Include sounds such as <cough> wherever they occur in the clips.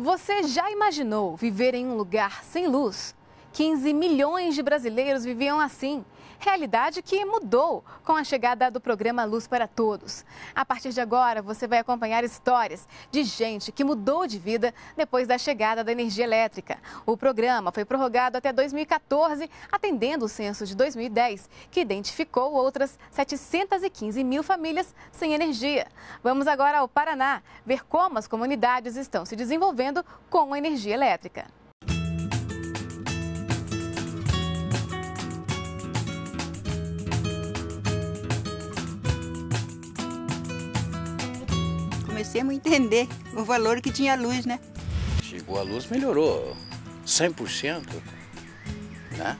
Você já imaginou viver em um lugar sem luz? 15 milhões de brasileiros viviam assim realidade que mudou com a chegada do programa Luz para Todos. A partir de agora, você vai acompanhar histórias de gente que mudou de vida depois da chegada da energia elétrica. O programa foi prorrogado até 2014, atendendo o censo de 2010, que identificou outras 715 mil famílias sem energia. Vamos agora ao Paraná ver como as comunidades estão se desenvolvendo com a energia elétrica. Comecemos a entender o valor que tinha a luz, né? Chegou a luz, melhorou 100%, né?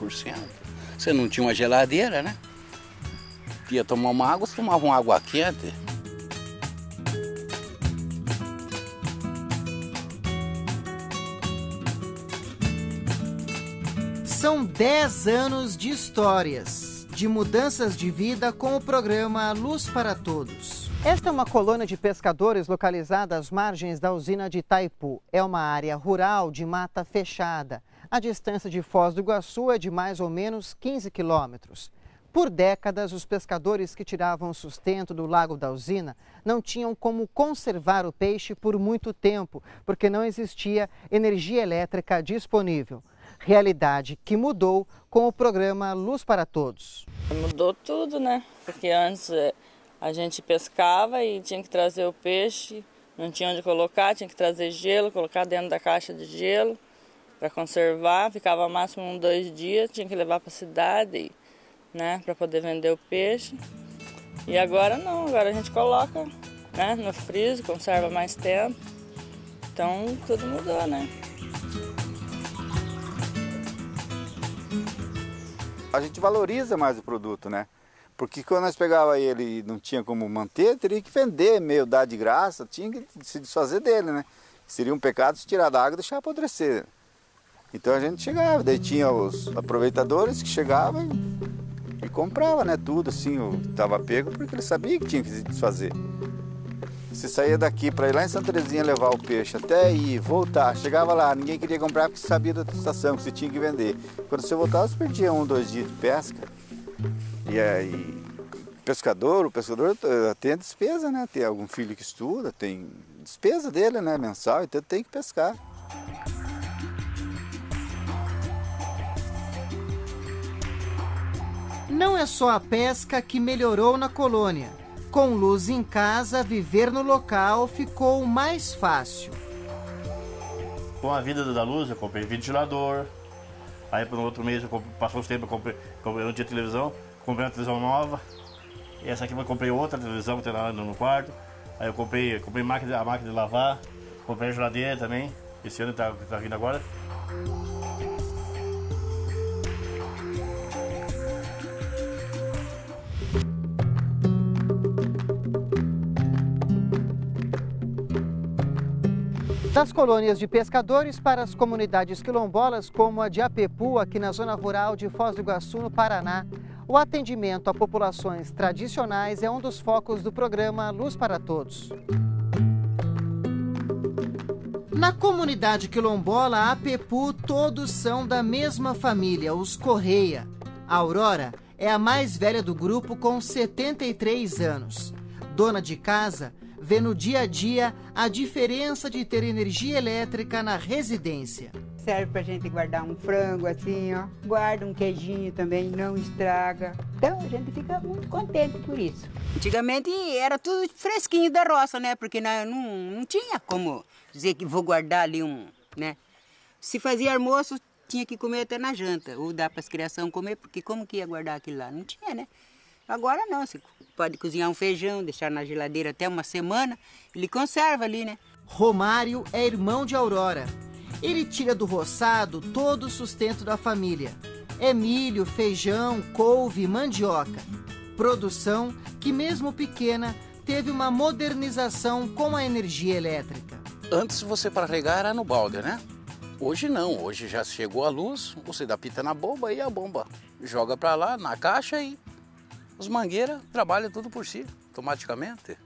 100%. Você não tinha uma geladeira, né? Ia tomar uma água, você tomava uma água quente. São 10 anos de histórias, de mudanças de vida com o programa Luz para Todos. Esta é uma colônia de pescadores localizada às margens da usina de Itaipu. É uma área rural de mata fechada. A distância de Foz do Iguaçu é de mais ou menos 15 quilômetros. Por décadas, os pescadores que tiravam sustento do lago da usina não tinham como conservar o peixe por muito tempo, porque não existia energia elétrica disponível. Realidade que mudou com o programa Luz para Todos. Mudou tudo, né? Porque antes eh, a gente pescava e tinha que trazer o peixe, não tinha onde colocar, tinha que trazer gelo, colocar dentro da caixa de gelo para conservar, ficava máximo um, dois dias, tinha que levar para a cidade, né, para poder vender o peixe. E agora não, agora a gente coloca né, no freezer, conserva mais tempo. Então tudo mudou, né? A gente valoriza mais o produto, né? Porque quando nós pegava ele e não tinha como manter, teria que vender, meio dar de graça, tinha que se desfazer dele, né? Seria um pecado se tirar da água e deixar apodrecer. Então a gente chegava, daí tinha os aproveitadores que chegavam e, comprava, né? Tudo assim, estava pego porque ele sabia que tinha que se desfazer. Você saía daqui para ir lá em Santa Terezinha levar o peixe, até ir, voltar, chegava lá, ninguém queria comprar porque sabia da estação que você tinha que vender. Quando você voltava, você perdia um, dois dias de pesca. E aí, pescador, o pescador tem a despesa, né? Tem algum filho que estuda, tem despesa dele, né? Mensal, então tem que pescar. Não é só a pesca que melhorou na colônia. Com luz em casa, viver no local ficou mais fácil. Com a vida da luz, eu comprei ventilador. Aí, um outro mês, eu comprei, passou os tempos, eu comprei, comprei, eu não tinha televisão comprei uma televisão nova. Essa aqui eu comprei outra televisão que tem lá no quarto. Aí eu comprei, comprei máquina, a máquina de lavar, comprei a geladeira também. Esse ano está tá vindo agora. Das colônias de pescadores para as comunidades quilombolas, como a de Apepu, aqui na zona rural de Foz do Iguaçu, no Paraná, o atendimento a populações tradicionais é um dos focos do programa Luz para Todos. Na comunidade quilombola Apepu, todos são da mesma família, os Correia. A Aurora é a mais velha do grupo com 73 anos. Dona de casa, vê no dia a dia a diferença de ter energia elétrica na residência serve pra gente guardar um frango assim, ó. Guarda um queijinho também, não estraga. Então a gente fica muito contente por isso. Antigamente era tudo fresquinho da roça, né? Porque não, não, não tinha como dizer que vou guardar ali um, né? Se fazia almoço, tinha que comer até na janta, ou dar para as criações comer, porque como que ia guardar aquilo lá? Não tinha, né? Agora não, você pode cozinhar um feijão, deixar na geladeira até uma semana, ele conserva ali, né? Romário é irmão de Aurora. Ele tira do roçado todo o sustento da família. É milho, feijão, couve, mandioca. Produção que, mesmo pequena, teve uma modernização com a energia elétrica. Antes você para regar era no balde, né? Hoje não, hoje já chegou a luz, você dá pita na bomba e a bomba joga para lá na caixa e os mangueiras trabalham tudo por si, automaticamente.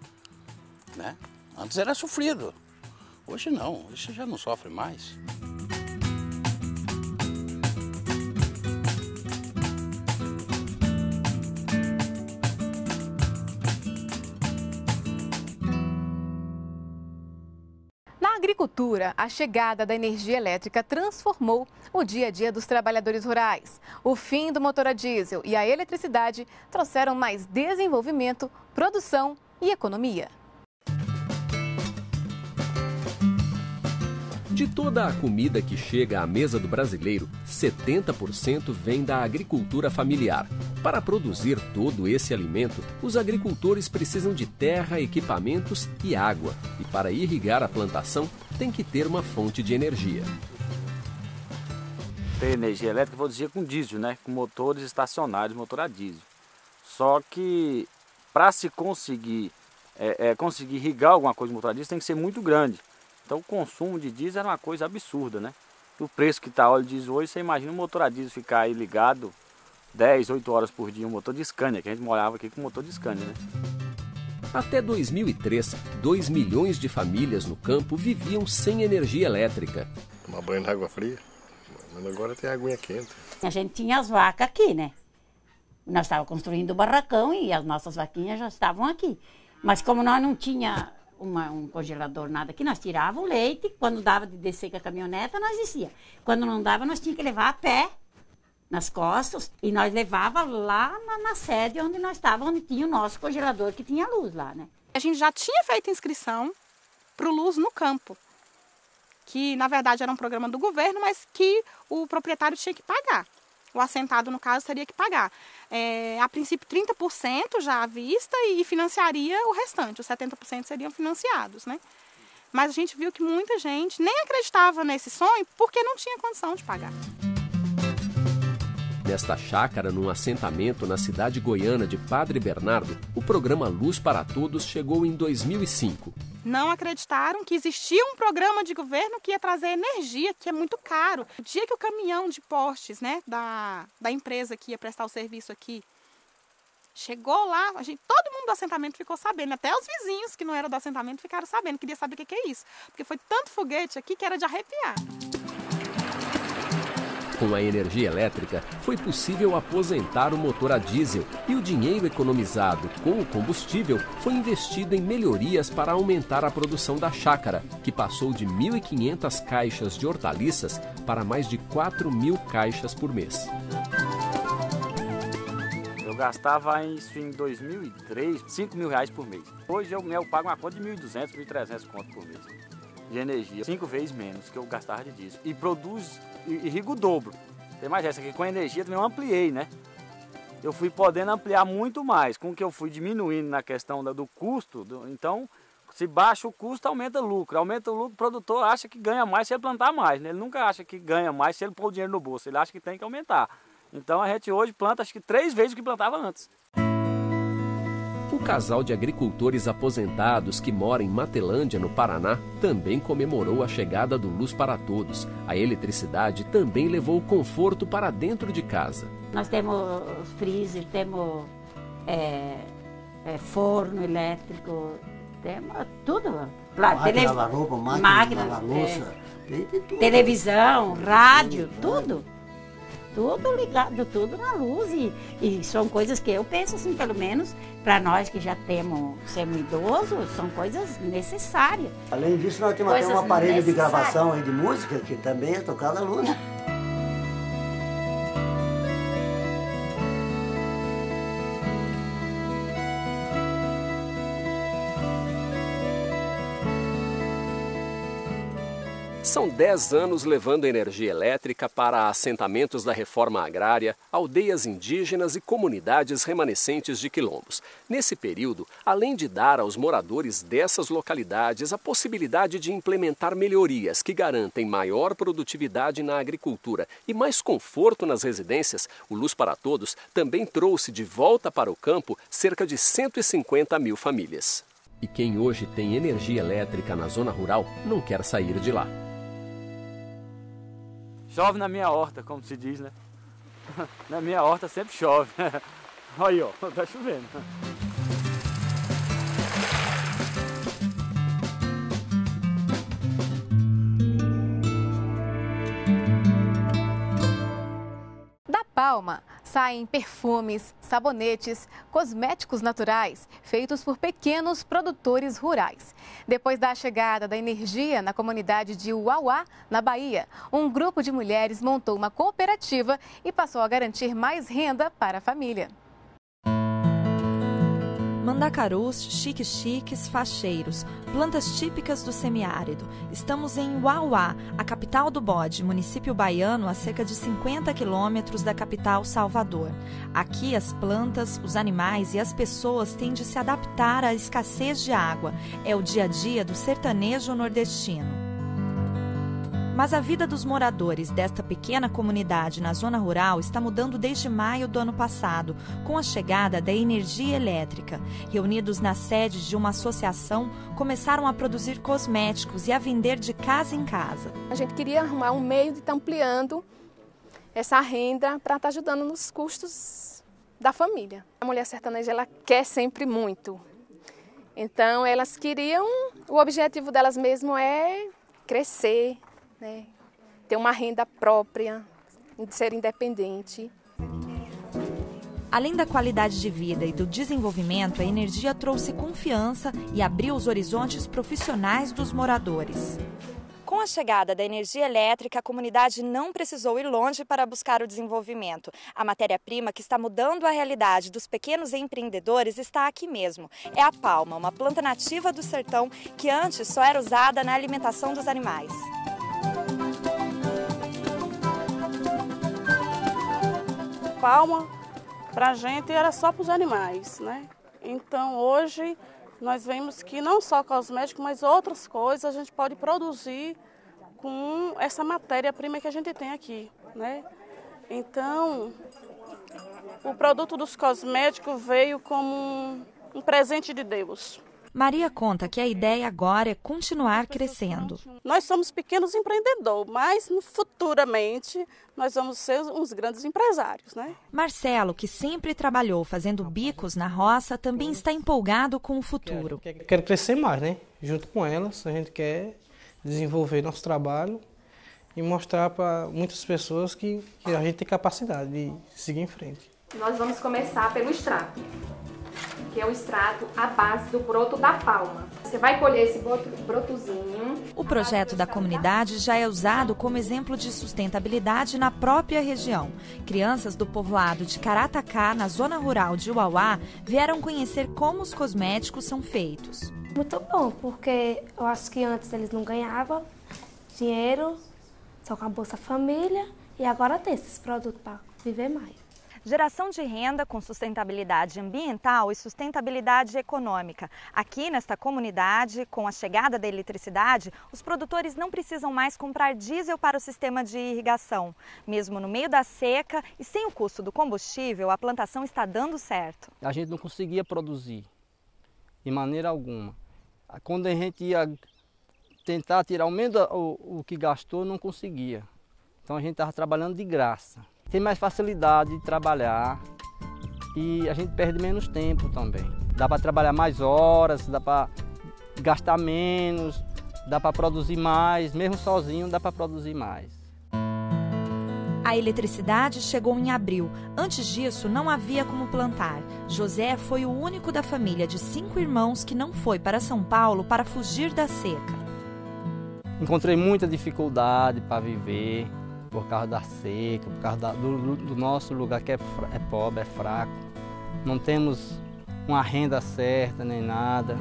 Né? Antes era sofrido. Hoje não, hoje já não sofre mais. Agricultura, a chegada da energia elétrica transformou o dia a dia dos trabalhadores rurais. O fim do motor a diesel e a eletricidade trouxeram mais desenvolvimento, produção e economia. De toda a comida que chega à mesa do brasileiro, 70% vem da agricultura familiar. Para produzir todo esse alimento, os agricultores precisam de terra, equipamentos e água. E para irrigar a plantação, tem que ter uma fonte de energia. Ter energia elétrica, vou dizer com diesel, né? Com motores estacionários, motor a diesel. Só que para se conseguir, é, é, conseguir irrigar alguma coisa motor a diesel tem que ser muito grande. Então o consumo de diesel era uma coisa absurda, né? O preço que está óleo diesel hoje, você imagina um motor a diesel ficar aí ligado 10, 8 horas por dia, um motor de Scania, que a gente morava aqui com motor de Scania, né? Até 2003, 2 milhões de famílias no campo viviam sem energia elétrica. Tomar banho na água fria, mas agora tem aguinha quente. A gente tinha as vacas aqui, né? Nós estávamos construindo o barracão e as nossas vaquinhas já estavam aqui. Mas como nós não tinha uma, um congelador, nada aqui, nós tirava o leite, quando dava de descer com a caminhoneta, nós descia. Quando não dava, nós tínhamos que levar a pé nas costas e nós levava lá na, na sede onde nós estávamos, onde tinha o nosso congelador que tinha luz lá, né? A gente já tinha feito inscrição para o Luz no Campo, que na verdade era um programa do governo, mas que o proprietário tinha que pagar. O assentado, no caso, teria que pagar. É, a princípio, 30% já à vista e financiaria o restante. Os 70% seriam financiados, né? Mas a gente viu que muita gente nem acreditava nesse sonho porque não tinha condição de pagar. Nesta chácara, num assentamento na cidade goiana de Padre Bernardo, o programa Luz para Todos chegou em 2005. Não acreditaram que existia um programa de governo que ia trazer energia, que é muito caro. O dia que o caminhão de postes né, da, da empresa que ia prestar o serviço aqui chegou lá, a gente, todo mundo do assentamento ficou sabendo, até os vizinhos que não eram do assentamento ficaram sabendo, queria saber o que, que é isso. Porque foi tanto foguete aqui que era de arrepiar. Com a energia elétrica, foi possível aposentar o motor a diesel e o dinheiro economizado com o combustível foi investido em melhorias para aumentar a produção da chácara, que passou de 1.500 caixas de hortaliças para mais de 4 mil caixas por mês. Eu gastava isso em 2003, 5 mil reais por mês. Hoje eu, eu pago uma conta de 1.200, 1.300 conto por mês de energia, cinco vezes menos que eu gastava de diesel. E produz, irriga o dobro. Tem mais essa aqui, com a energia também eu ampliei, né? Eu fui podendo ampliar muito mais, com que eu fui diminuindo na questão do custo, do, então se baixa o custo, aumenta o lucro. Aumenta o lucro, o produtor acha que ganha mais se ele plantar mais. Né? Ele nunca acha que ganha mais se ele pôr o dinheiro no bolso, ele acha que tem que aumentar. Então a gente hoje planta acho que três vezes o que plantava antes. O casal de agricultores aposentados que mora em Matelândia, no Paraná, também comemorou a chegada do Luz para Todos. A eletricidade também levou conforto para dentro de casa. Nós temos freezer, temos é, é, forno elétrico, temos tudo. Máquina tele... lavar roupa, máquina, máquina lavar louça, é, televisão, rádio, tudo tudo ligado, tudo na luz. E, e são coisas que eu penso assim, pelo menos, para nós que já temos, somos idosos, são coisas necessárias. Além disso, nós temos coisas até um aparelho de gravação aí de música que também é tocado à luz. <laughs> São 10 anos levando energia elétrica para assentamentos da reforma agrária, aldeias indígenas e comunidades remanescentes de quilombos. Nesse período, além de dar aos moradores dessas localidades a possibilidade de implementar melhorias que garantem maior produtividade na agricultura e mais conforto nas residências, o Luz para Todos também trouxe de volta para o campo cerca de 150 mil famílias. E quem hoje tem energia elétrica na zona rural não quer sair de lá. Chove na minha horta, como se diz, né? <laughs> Na minha horta sempre chove. Olha <laughs> aí, ó, tá chovendo. Da Palma, saem perfumes, sabonetes, cosméticos naturais feitos por pequenos produtores rurais. Depois da chegada da energia na comunidade de Uauá, na Bahia, um grupo de mulheres montou uma cooperativa e passou a garantir mais renda para a família. Mandacarus, chiques-chiques, facheiros, plantas típicas do semiárido. Estamos em Uauá, a capital do bode, município baiano a cerca de 50 quilômetros da capital Salvador. Aqui as plantas, os animais e as pessoas têm de se adaptar à escassez de água. É o dia a dia do sertanejo nordestino. Mas a vida dos moradores desta pequena comunidade na zona rural está mudando desde maio do ano passado, com a chegada da energia elétrica. Reunidos na sede de uma associação, começaram a produzir cosméticos e a vender de casa em casa. A gente queria arrumar um meio de estar ampliando essa renda para estar ajudando nos custos da família. A mulher sertaneja ela quer sempre muito. Então elas queriam, o objetivo delas mesmo é crescer, né? ter uma renda própria, ser independente. Além da qualidade de vida e do desenvolvimento, a energia trouxe confiança e abriu os horizontes profissionais dos moradores. Com a chegada da energia elétrica, a comunidade não precisou ir longe para buscar o desenvolvimento. A matéria-prima que está mudando a realidade dos pequenos empreendedores está aqui mesmo. É a palma, uma planta nativa do sertão que antes só era usada na alimentação dos animais. Palma para a gente era só para os animais, né? Então hoje nós vemos que não só cosmético, mas outras coisas a gente pode produzir com essa matéria-prima que a gente tem aqui, né? Então o produto dos cosméticos veio como um presente de Deus. Maria conta que a ideia agora é continuar crescendo. Nós somos pequenos empreendedores, mas futuramente nós vamos ser uns grandes empresários, né? Marcelo, que sempre trabalhou fazendo bicos na roça, também está empolgado com o futuro. Quero, quero crescer mais, né? Junto com elas, a gente quer desenvolver nosso trabalho e mostrar para muitas pessoas que, que a gente tem capacidade de seguir em frente. Nós vamos começar pelo extrato que é o extrato à base do broto da palma. Você vai colher esse brotozinho. O projeto da comunidade já é usado como exemplo de sustentabilidade na própria região. Crianças do povoado de Caratacá, na zona rural de Uauá, vieram conhecer como os cosméticos são feitos. Muito bom, porque eu acho que antes eles não ganhavam dinheiro, só com a Bolsa Família, e agora tem esses produtos para viver mais. Geração de renda com sustentabilidade ambiental e sustentabilidade econômica. Aqui nesta comunidade, com a chegada da eletricidade, os produtores não precisam mais comprar diesel para o sistema de irrigação. Mesmo no meio da seca e sem o custo do combustível, a plantação está dando certo. A gente não conseguia produzir de maneira alguma. Quando a gente ia tentar tirar o menos o, o que gastou, não conseguia. Então a gente estava trabalhando de graça tem mais facilidade de trabalhar e a gente perde menos tempo também. Dá para trabalhar mais horas, dá para gastar menos, dá para produzir mais, mesmo sozinho dá para produzir mais. A eletricidade chegou em abril. Antes disso, não havia como plantar. José foi o único da família de cinco irmãos que não foi para São Paulo para fugir da seca. Encontrei muita dificuldade para viver por causa da seca, por causa da, do, do, nosso lugar que é, é pobre, é fraco. Não temos uma renda certa nem nada.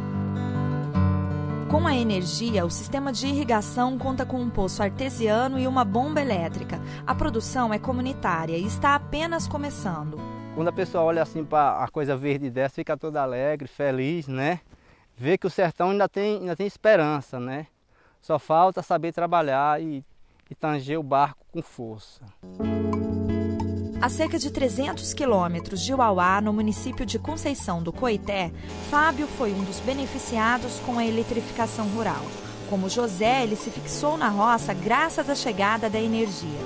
Com a energia, o sistema de irrigação conta com um poço artesiano e uma bomba elétrica. A produção é comunitária e está apenas começando. Quando a pessoa olha assim para a coisa verde dessa, fica toda alegre, feliz, né? Vê que o sertão ainda tem, ainda tem esperança, né? Só falta saber trabalhar e e tanger o barco com força. A cerca de 300 quilômetros de Uauá, no município de Conceição do Coité, Fábio foi um dos beneficiados com a eletrificação rural. Como José, ele se fixou na roça graças à chegada da energia.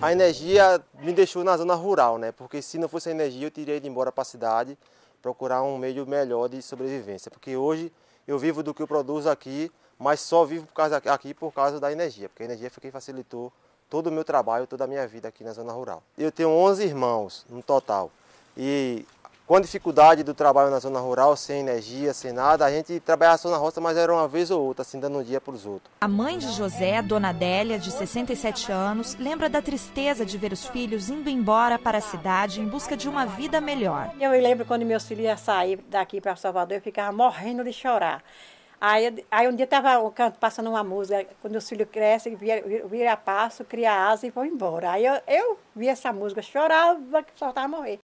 A energia me deixou na zona rural, né? Porque se não fosse a energia, eu teria ido embora para a cidade, procurar um meio melhor de sobrevivência. Porque hoje eu vivo do que eu produzo aqui mas só vivo por causa, aqui por causa da energia, porque a energia foi quem facilitou todo o meu trabalho, toda a minha vida aqui na zona rural. Eu tenho 11 irmãos no total e com a dificuldade do trabalho na zona rural, sem energia, sem nada, a gente trabalhava só na roça, mas era uma vez ou outra, assim, dando um dia para os outros. A mãe de José, Dona Adélia, de 67 anos, lembra da tristeza de ver os filhos indo embora para a cidade em busca de uma vida melhor. Eu me lembro quando meus filhos iam sair daqui para Salvador, eu ficava morrendo de chorar. Aí, aí um dia estava passando uma música, quando os filhos crescem, vira, vira passo, cria asa e vão embora. Aí eu, eu vi essa música, chorava, que soltava morrer.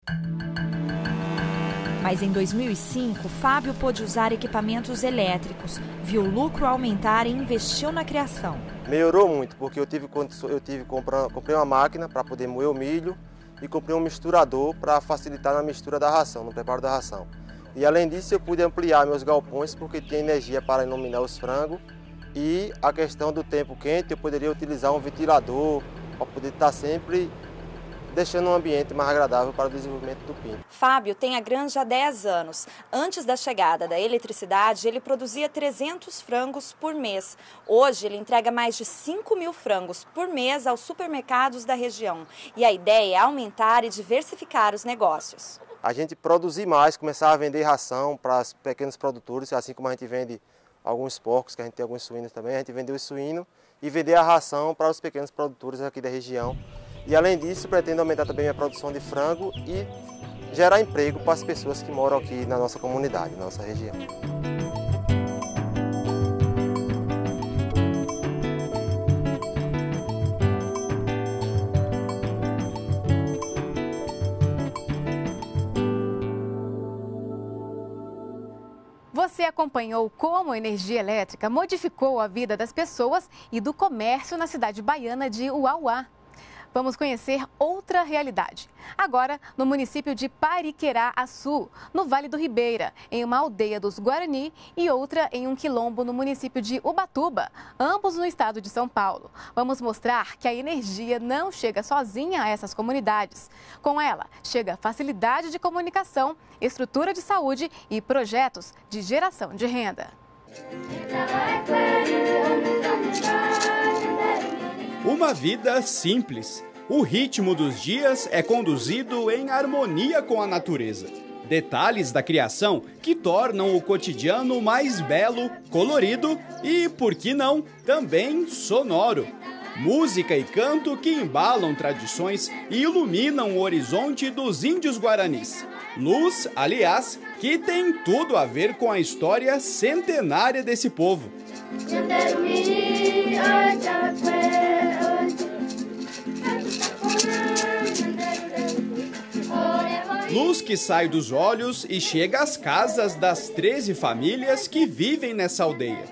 Mas em 2005, Fábio pôde usar equipamentos elétricos, viu o lucro aumentar e investiu na criação. Melhorou muito, porque eu tive, eu tive comprar, comprei uma máquina para poder moer o milho e comprei um misturador para facilitar na mistura da ração, no preparo da ração. E além disso, eu pude ampliar meus galpões porque tinha energia para iluminar os frangos e a questão do tempo quente, eu poderia utilizar um ventilador para poder estar sempre deixando um ambiente mais agradável para o desenvolvimento do pinto. Fábio tem a granja há 10 anos. Antes da chegada da eletricidade, ele produzia 300 frangos por mês. Hoje, ele entrega mais de 5 mil frangos por mês aos supermercados da região. E a ideia é aumentar e diversificar os negócios. A gente produzir mais, começar a vender ração para os pequenos produtores, assim como a gente vende alguns porcos, que a gente tem alguns suínos também, a gente vendeu o suíno e vender a ração para os pequenos produtores aqui da região. E além disso, pretendo aumentar também a produção de frango e gerar emprego para as pessoas que moram aqui na nossa comunidade, na nossa região. Acompanhou como a energia elétrica modificou a vida das pessoas e do comércio na cidade baiana de Uauá. Vamos conhecer outra realidade. Agora, no município de Pariquerá-Açu, no Vale do Ribeira, em uma aldeia dos Guarani e outra em um quilombo no município de Ubatuba, ambos no estado de São Paulo. Vamos mostrar que a energia não chega sozinha a essas comunidades. Com ela, chega facilidade de comunicação, estrutura de saúde e projetos de geração de renda. Uma vida simples. O ritmo dos dias é conduzido em harmonia com a natureza. Detalhes da criação que tornam o cotidiano mais belo, colorido e, por que não, também sonoro. Música e canto que embalam tradições e iluminam o horizonte dos índios guaranis. Luz, aliás, que tem tudo a ver com a história centenária desse povo. Luz que sai dos olhos e chega às casas das 13 famílias que vivem nessa aldeia.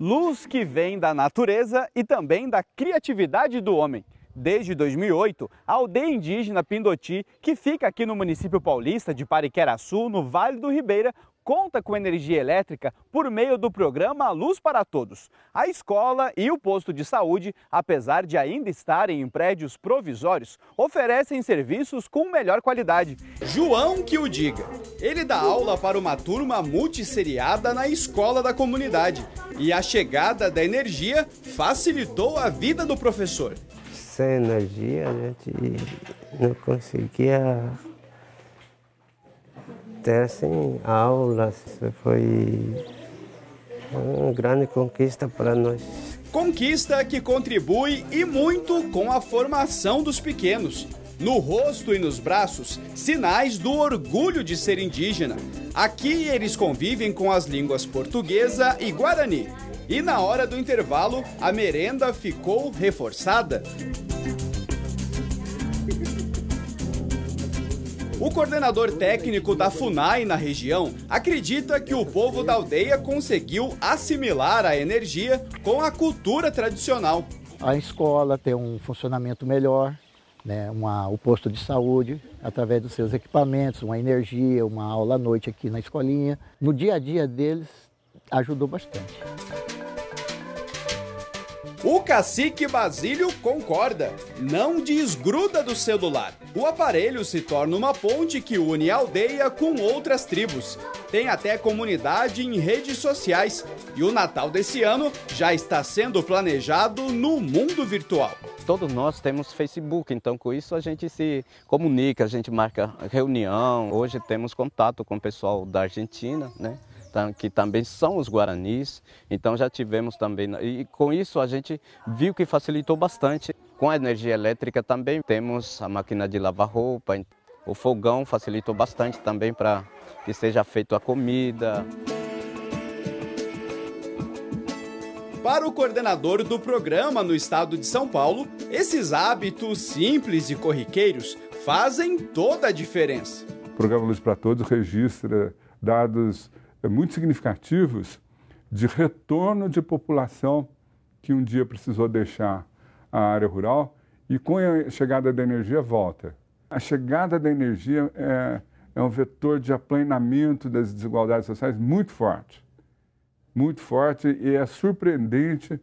Luz que vem da natureza e também da criatividade do homem. Desde 2008, a aldeia indígena Pindoti, que fica aqui no município paulista de Pariqueraçu, no Vale do Ribeira, conta com energia elétrica por meio do programa Luz para Todos. A escola e o posto de saúde, apesar de ainda estarem em prédios provisórios, oferecem serviços com melhor qualidade. João que o diga. Ele dá aula para uma turma multisseriada na escola da comunidade. E a chegada da energia facilitou a vida do professor. Sem energia a gente não conseguia acontecem aulas. Foi uma grande conquista para nós. Conquista que contribui e muito com a formação dos pequenos. No rosto e nos braços, sinais do orgulho de ser indígena. Aqui eles convivem com as línguas portuguesa e guarani. E na hora do intervalo, a merenda ficou reforçada. O coordenador técnico da FUNAI na região acredita que o povo da aldeia conseguiu assimilar a energia com a cultura tradicional. A escola tem um funcionamento melhor, né, uma, o posto de saúde, através dos seus equipamentos, uma energia, uma aula à noite aqui na escolinha. No dia a dia deles, ajudou bastante. O cacique Basílio concorda, não desgruda do celular. O aparelho se torna uma ponte que une a aldeia com outras tribos. Tem até comunidade em redes sociais. E o Natal desse ano já está sendo planejado no mundo virtual. Todos nós temos Facebook, então com isso a gente se comunica, a gente marca reunião. Hoje temos contato com o pessoal da Argentina, né? que também são os guaranis. Então já tivemos também, e com isso a gente viu que facilitou bastante. Com a energia elétrica também temos a máquina de lavar roupa, o fogão facilitou bastante também para que seja feita a comida. Para o coordenador do programa no estado de São Paulo, esses hábitos simples e corriqueiros fazem toda a diferença. O programa Luz para Todos registra dados é muito significativos de retorno de população que um dia precisou deixar a área rural e com a chegada da energia volta. A chegada da energia é, é um vetor de aplanamento das desigualdades sociais muito forte. Muito forte e é surpreendente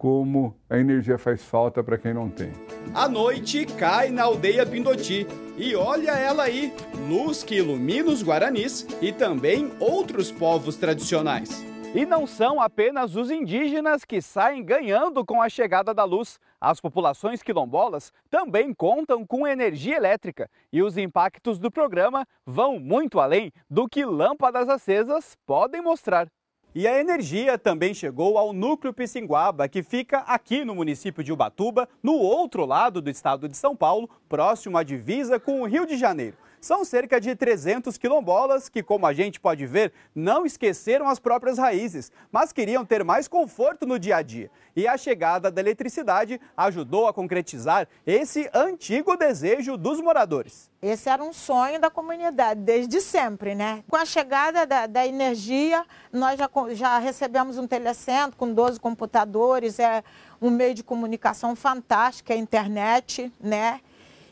como a energia faz falta para quem não tem. A noite cai na aldeia Pindoti e olha ela aí, luz que ilumina os guaranis e também outros povos tradicionais. E não são apenas os indígenas que saem ganhando com a chegada da luz. As populações quilombolas também contam com energia elétrica e os impactos do programa vão muito além do que lâmpadas acesas podem mostrar. E a energia também chegou ao núcleo Pissinguaba, que fica aqui no município de Ubatuba, no outro lado do estado de São Paulo, próximo à divisa com o Rio de Janeiro. São cerca de 300 quilombolas que, como a gente pode ver, não esqueceram as próprias raízes, mas queriam ter mais conforto no dia a dia. E a chegada da eletricidade ajudou a concretizar esse antigo desejo dos moradores. Esse era um sonho da comunidade desde sempre, né? Com a chegada da, da energia, nós já, já recebemos um telecentro com 12 computadores, é um meio de comunicação fantástico, a internet, né?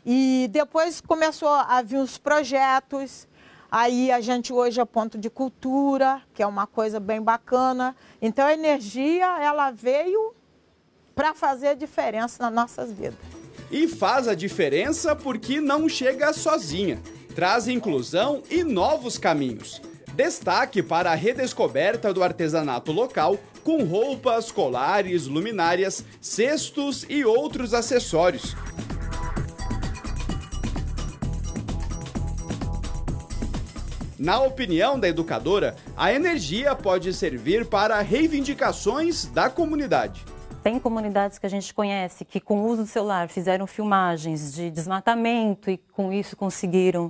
E depois começou a vir os projetos. Aí a gente hoje é ponto de cultura, que é uma coisa bem bacana. Então a energia, ela veio para fazer diferença nas nossas vidas. E faz a diferença porque não chega sozinha. Traz inclusão e novos caminhos. Destaque para a redescoberta do artesanato local com roupas, colares, luminárias, cestos e outros acessórios. Na opinião da educadora, a energia pode servir para reivindicações da comunidade. Tem comunidades que a gente conhece que, com o uso do celular, fizeram filmagens de desmatamento e, com isso, conseguiram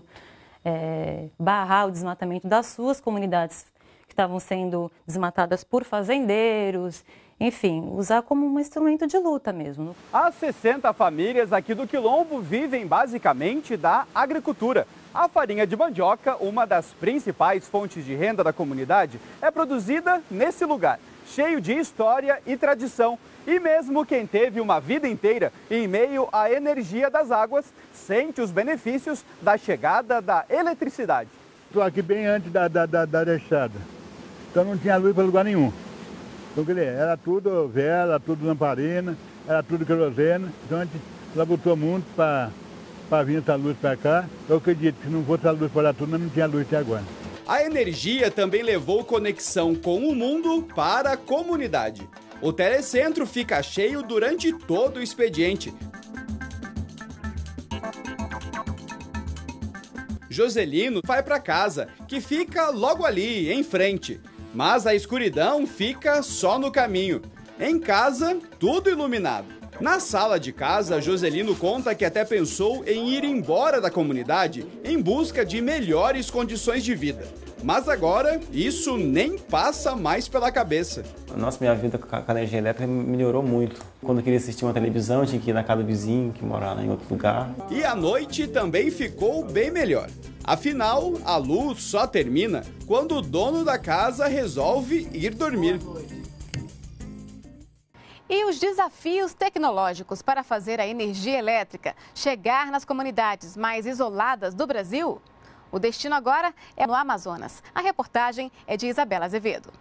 é, barrar o desmatamento das suas comunidades que estavam sendo desmatadas por fazendeiros. Enfim, usar como um instrumento de luta mesmo. As 60 famílias aqui do Quilombo vivem basicamente da agricultura. A farinha de mandioca, uma das principais fontes de renda da comunidade, é produzida nesse lugar, cheio de história e tradição. E mesmo quem teve uma vida inteira em meio à energia das águas, sente os benefícios da chegada da eletricidade. Estou aqui bem antes da, da, da, da deixada, então não tinha luz para lugar nenhum. Então, era tudo vela, tudo lamparina, era tudo querosene, então a gente labutou muito para para vir essa luz para cá. Eu acredito que se não fosse a luz para tudo, não tinha luz até agora. A energia também levou conexão com o mundo para a comunidade. O telecentro fica cheio durante todo o expediente. Joselino vai para casa, que fica logo ali, em frente. Mas a escuridão fica só no caminho. Em casa, tudo iluminado. Na sala de casa, Joselino conta que até pensou em ir embora da comunidade em busca de melhores condições de vida. Mas agora, isso nem passa mais pela cabeça. Nossa, minha vida com a energia elétrica melhorou muito. Quando eu queria assistir uma televisão, tinha que ir na casa do vizinho, que morava em outro lugar. E a noite também ficou bem melhor. Afinal, a luz só termina quando o dono da casa resolve ir dormir. E os desafios tecnológicos para fazer a energia elétrica chegar nas comunidades mais isoladas do Brasil? O destino agora é no Amazonas. A reportagem é de Isabela Azevedo.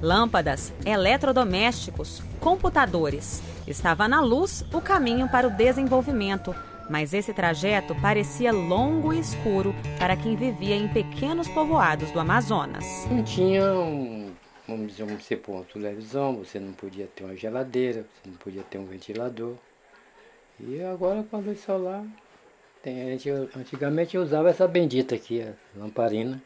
Lâmpadas, eletrodomésticos, computadores. Estava na luz o caminho para o desenvolvimento, mas esse trajeto parecia longo e escuro para quem vivia em pequenos povoados do Amazonas. Não tinha um, vamos dizer, uma televisão, você não podia ter uma geladeira, você não podia ter um ventilador. E agora com a luz solar, tem, a gente, antigamente usava essa bendita aqui, a lamparina,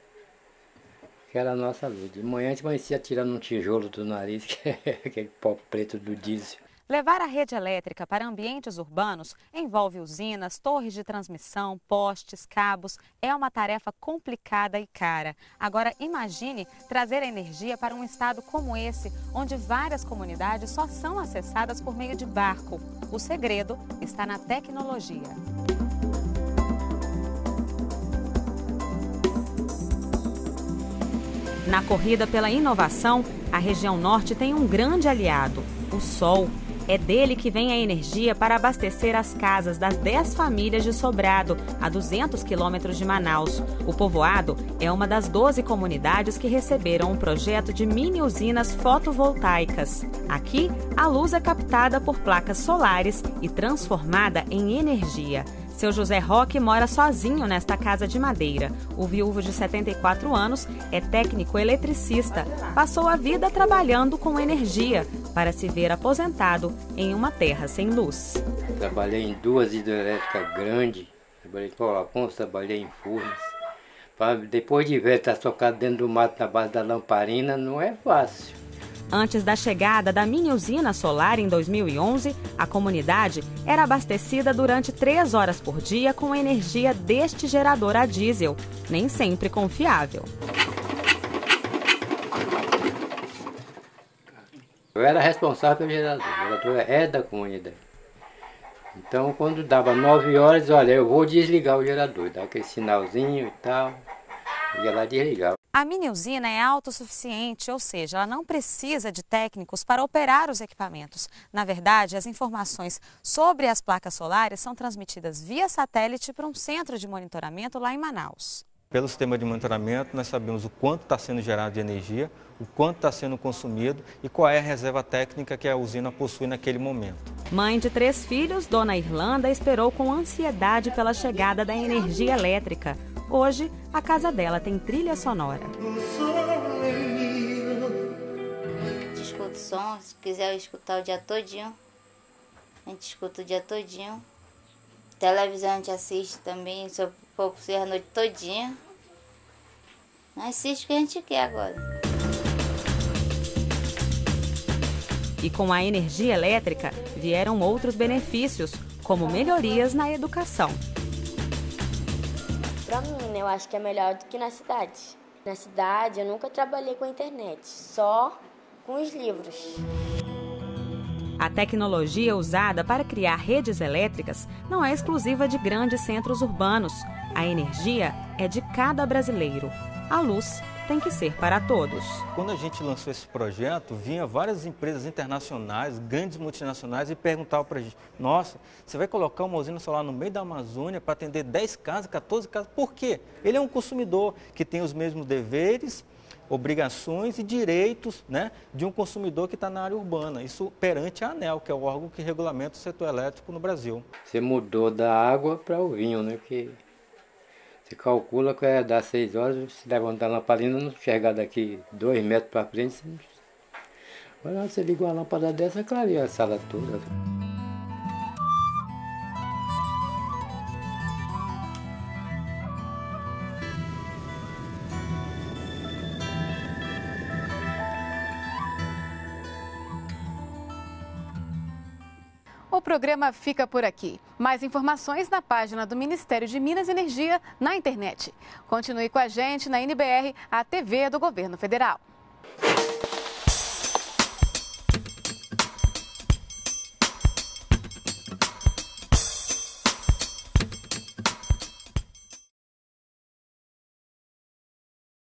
que era a nossa luz. De manhã a gente amanhecia tirando um tijolo do nariz, <laughs> que é aquele pó preto do diesel. Levar a rede elétrica para ambientes urbanos envolve usinas, torres de transmissão, postes, cabos. É uma tarefa complicada e cara. Agora, imagine trazer a energia para um estado como esse, onde várias comunidades só são acessadas por meio de barco. O segredo está na tecnologia. Na corrida pela inovação, a região norte tem um grande aliado: o sol. É dele que vem a energia para abastecer as casas das 10 famílias de Sobrado, a 200 quilômetros de Manaus. O povoado é uma das 12 comunidades que receberam um projeto de mini usinas fotovoltaicas. Aqui, a luz é captada por placas solares e transformada em energia. Seu José Roque mora sozinho nesta casa de madeira. O viúvo de 74 anos é técnico eletricista. Passou a vida trabalhando com energia para se ver aposentado em uma terra sem luz. Trabalhei em duas hidrelétricas grandes, trabalhei em Afonso, trabalhei em Furnas. Depois de ver estar tocado dentro do mato na base da lamparina, não é fácil. Antes da chegada da mini usina solar em 2011, a comunidade era abastecida durante três horas por dia com energia deste gerador a diesel, nem sempre confiável. Eu era responsável pelo gerador, o gerador é da comunidade. Então, quando dava nove horas, olha, eu vou desligar o gerador, dá aquele sinalzinho e tal, e ela desligava. A mini usina é autossuficiente, ou seja, ela não precisa de técnicos para operar os equipamentos. Na verdade, as informações sobre as placas solares são transmitidas via satélite para um centro de monitoramento lá em Manaus. Pelo sistema de monitoramento, nós sabemos o quanto está sendo gerado de energia, o quanto está sendo consumido e qual é a reserva técnica que a usina possui naquele momento. Mãe de três filhos, Dona Irlanda esperou com ansiedade pela chegada da energia elétrica. Hoje, a casa dela tem trilha sonora. Escuta o som, se quiser escutar o dia todinho, a gente escuta o dia todinho. Televisão a gente assiste também, se for a noite todinha. Assiste o que a gente quer agora. E com a energia elétrica vieram outros benefícios, como melhorias na educação. Para mim, eu acho que é melhor do que na cidade. Na cidade eu nunca trabalhei com a internet, só com os livros. A tecnologia usada para criar redes elétricas não é exclusiva de grandes centros urbanos. A energia é de cada brasileiro. A luz tem que ser para todos. Quando a gente lançou esse projeto, vinha várias empresas internacionais, grandes multinacionais, e perguntavam para a gente: nossa, você vai colocar uma usina solar no meio da Amazônia para atender 10 casas, 14 casas? Por quê? Ele é um consumidor que tem os mesmos deveres, obrigações e direitos né, de um consumidor que está na área urbana. Isso perante a ANEL, que é o órgão que regulamenta o setor elétrico no Brasil. Você mudou da água para o vinho, né? Que você calcula que é dar seis horas, se levantar a lamparina, não chegar daqui dois metros para frente. Você... Agora você liga uma lâmpada dessa, clareia a sala toda. Programa fica por aqui. Mais informações na página do Ministério de Minas e Energia na internet. Continue com a gente na NBR, a TV do Governo Federal.